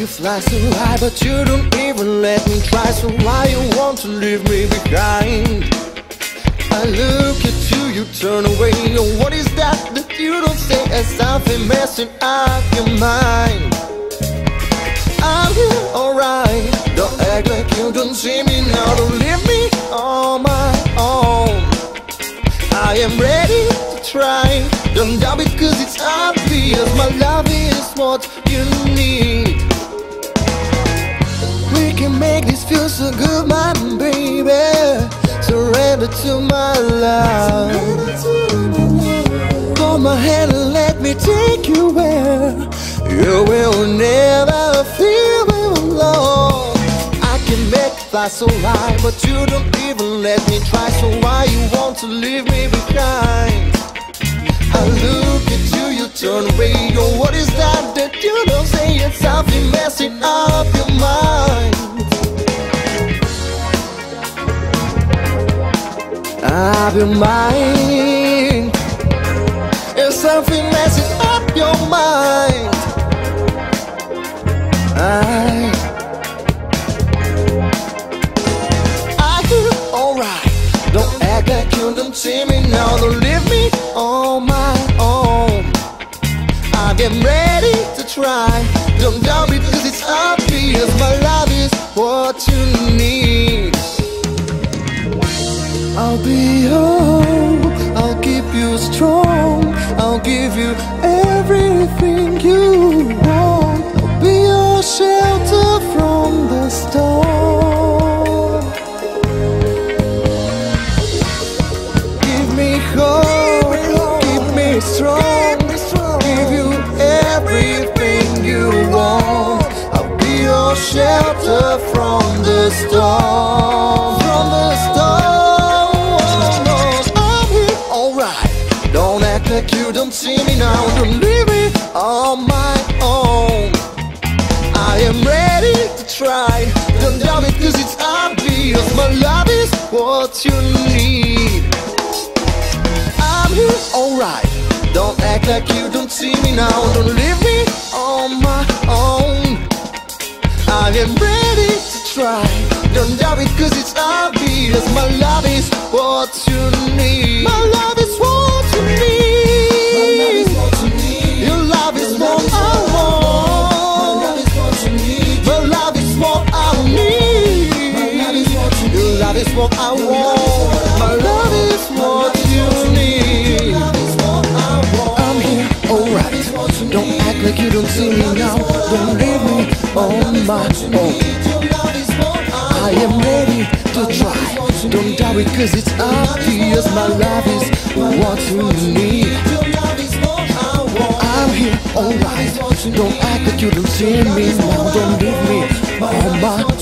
you fly so high, but you don't even let me try. So why you want to leave me behind? I look at you, you turn away. Oh, what is that that you don't say? As something messing up your mind. I'm here, alright. Don't act like you don't see me now. Don't leave me on my own. I am ready to try. Don't doubt it, cause it's obvious. My love is what you need. Make this feel so good, my baby. Surrender to my love. Hold my hand and let me take you where you will never feel alone. I can make fly so high, but you don't even let me try. So why you want to leave me behind? I look at you, you turn away. Oh, what is that that you don't say? It's something messing up your Up your mind. It's something messing up your mind. I, I feel alright. Don't act like you don't see me now. Don't leave me on my own. I am ready to try. Don't doubt me because it's obvious. My love is what you need. Be hope. I'll keep you strong. I'll give you everything you want. I'll be your shelter from the storm. Give me hope, keep me strong, give you everything you want. I'll be your shelter from the storm, don't see me now. Don't leave me on my own. I am ready to try. Don't doubt it, cause it's obvious. My love is what you need. I'm here, alright. Don't act like you don't see me now. Don't leave me on my own. I am ready to try. Don't doubt it, cause it's obvious. My love is what you need. My love is what I want. My love is what you need. I'm here, alright. Don't act like you don't see me now. Don't leave me on my own. I am ready to try. Don't doubt it, cause it's obvious. My love is what you need. I'm here, alright. Don't act like you don't see me now. Don't leave me on my own.